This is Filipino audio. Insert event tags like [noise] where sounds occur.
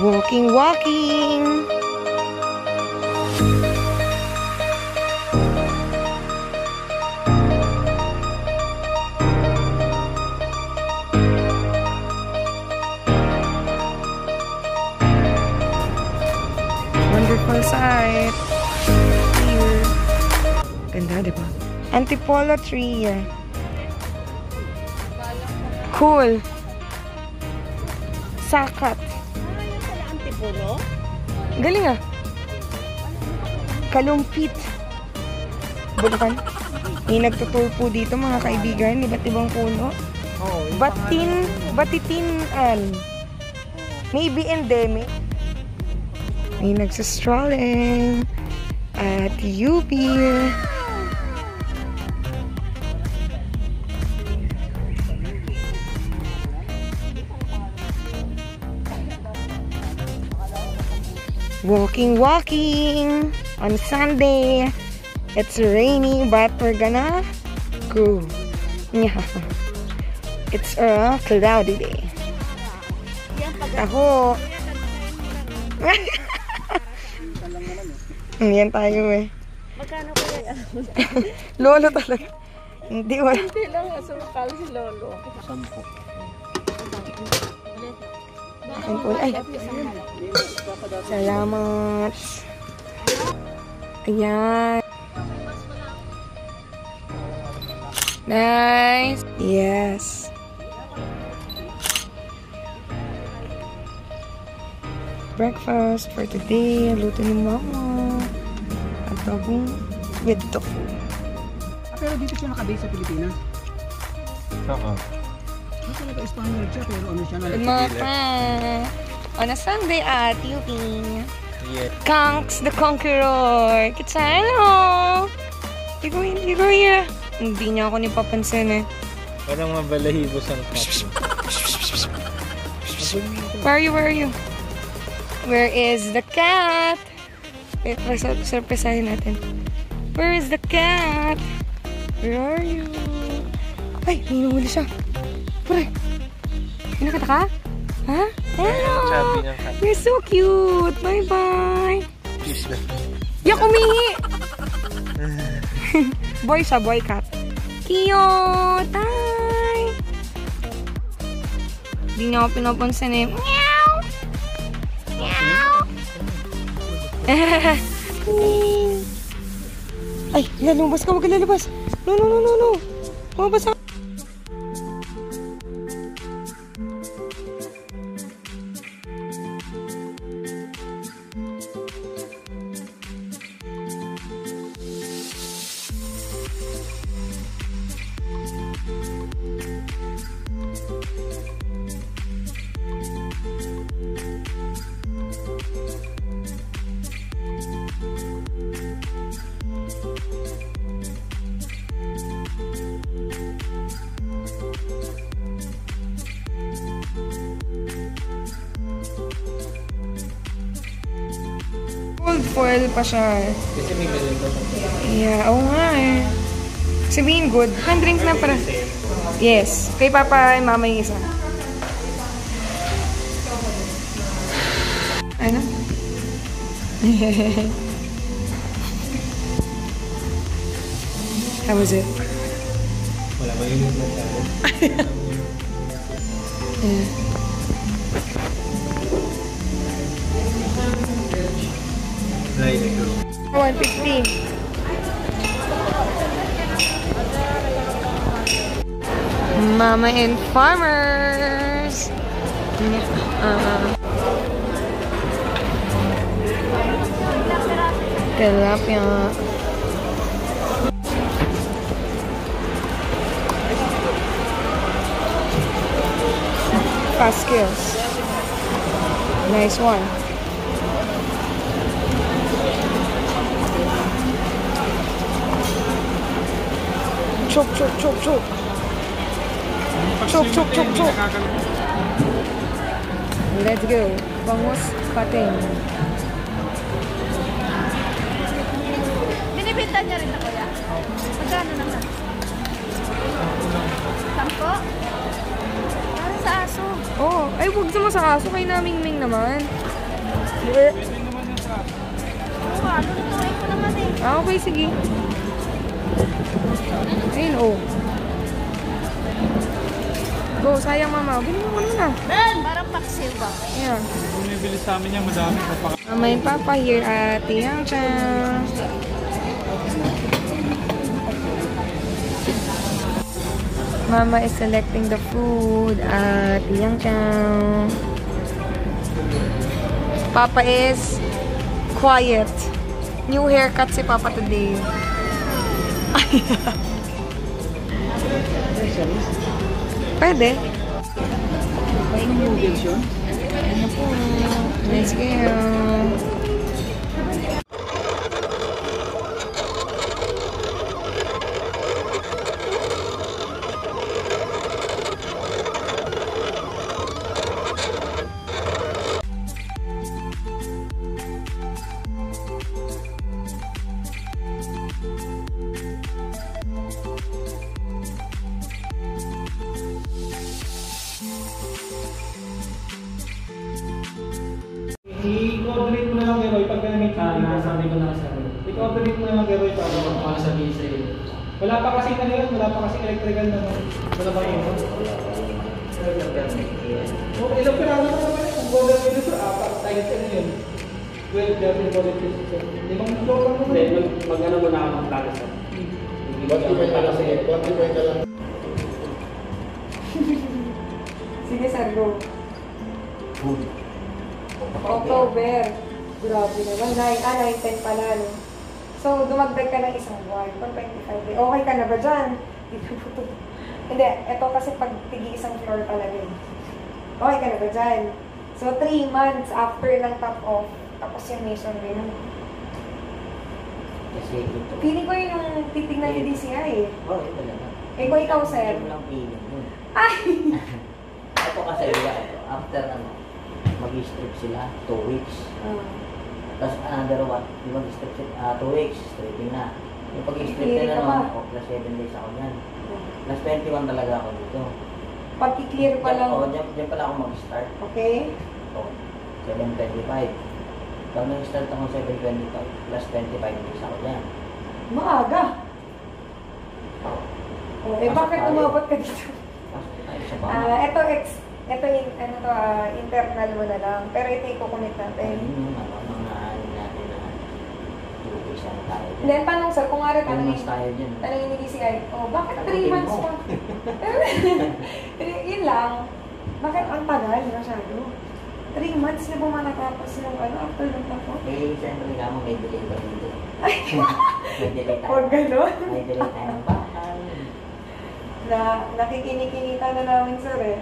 Walking, walking. Wonderful sight. Here. Ganda, di ba? Antipolo tree. Cool. Sakat. Antipolo? Galing ah. Kalumpit. Bulakan. May nagtutur po dito mga kaibigan. Iba't ibang puno. Yung Batin, batitinan. Maybe endemic. May nagsastrolling. At UP. Walking, walking on Sunday. It's rainy, but we're gonna go. Yeah. It's a cloudy day. Yan pag Taho. Yan tayo eh. magkano kaya yan? [laughs] Lolo talaga. Hindi wala. Hindi lang asukal si Lolo. Sampo. Akin po. Ay. Salamat. Ayan. Nice. Yes. Breakfast for today. Luto ni mama. Adobong with tofu. Ah, pero dito siya nakabase sa Pilipinas. Oo. Ah, talaga Spaniard siya, pero ano siya na Good friend. On a Sunday at UP. Yeah. Kanks the Conqueror. Kitano! Iguya, iguya. Hindi niya ako nipapansin eh. Parang mabalahibo sa [laughs] cat. Where are you? Where are you? Where is the cat? Wait, sur- surpresahin natin. Where is the cat? Where are you? Ay, hinuhuli siya. Pre, pinakita ka? Ha? Hello! Cat. You're so cute! Bye-bye! Kiss na. Yak, umihi! [sighs] boy siya, boy cat. Cute! Hi! Hindi niya ako pinapansin eh. Meow! Meow! [laughs] Ay, lalabas ka, huwag ka lalabas. No, no, no, no, no. Lumabas foil pa siya. Kasi may ganun pa. Yeah, oo nga eh. Sabihin good. Hand drink na para. Yes. Kay Papa and Mama yung isa. Ano? [laughs] How was it? Wala ba yun yung [laughs] Yeah. 150. Mama and farmers. Uh, tilapia. Fast skills. Nice one. Chok, chok, chok, chok. Chok, chok, chok, chok. Let's go. Vamos patin. Binibinta niya rin na kuya. Magkano naman? Sampo? Para sa aso. Oh, ay huwag sama sa aso. Kay naming ming naman. Eh, Oo, ano lutuin ko naman eh. Ah, okay, sige. Oh. Go, sayang mama. Ganun mo na. Ben! Parang paksiw ba? Ayan. Bumibili sa amin yan, madami pa pa. Mama and Papa here at Yang Chang. Mama is selecting the food at Yang Chang. Papa is quiet. New haircut si Papa today. [laughs] Pwede. May noodles yun. Ano po? Let's go. Mo na lang kay Roy pag may Ah, nasabi ko na sa I-coordinate mo na lang kay Roy para Para sabihin sa'yo. Wala pa kasi ano yun, wala pa kasi electrical na no. Wala pa yun. Oh, ilang piraso na naman yun. Ang golden minister, apat. Tayo sa yun. 12 dirty golden minister. Limang floor lang naman. Hindi, mag, mag-ano muna ako ng plato sa. Quantify ka lang, quantify ka lang. Sige, sir, go. October. Grabe naman. 9, ah, 9, 10 pala, no? So, dumagdag ka ng isang buwan. Pag 25 day. Okay ka na ba dyan? [laughs] Hindi, ito kasi pag tigi isang floor talaga eh. Okay ka na ba dyan? So, 3 months after ng top off, tapos yung masonry na. Kasi ito. Feeling ko yun yung titignan ni DCI eh. Oo, oh, ito lang. Eh, kung ikaw, sir. Ito lang feeling yun. Ay! [laughs] Ito kasi, after ano, mag-strip sila, 2 weeks. Ah. Tapos another one, di mag-strip sila, 2 weeks, stripping na. Yung pag-strip pa. nun, oh, plus 7 days ako yan. Plus 21 talaga ako dito. Pag-clear pa lang. Oo, diyan, diyan pala ako mag-start. Okay? Oh, 725. Pag nag-start ako 725, plus 25 days ako dyan. Maaga. Oh, eh, bakit umabot ka dito? Ah, ito ex, ito in, ano to, ah, internal mo na lang. Pero ito natin. Yung ano, mga ano natin na 2 weeks na tayo dyan. Then, tanong sir, kung nga rin, 2 tanongin, months tayo dyan. tanongin ni DCI, oh, bakit 3 Tagutin months mo. pa? [laughs] Yun lang. Bakit ang tagal masyado? 3 months na bumanatapos yung ano, after ng tapo. Eh, siyempre nga mo, may delay ba dito? Ay, [laughs] May delay tayo. or gano'n. May delay tayo ng [laughs] bahay. Na, nakikinikita na namin sir eh.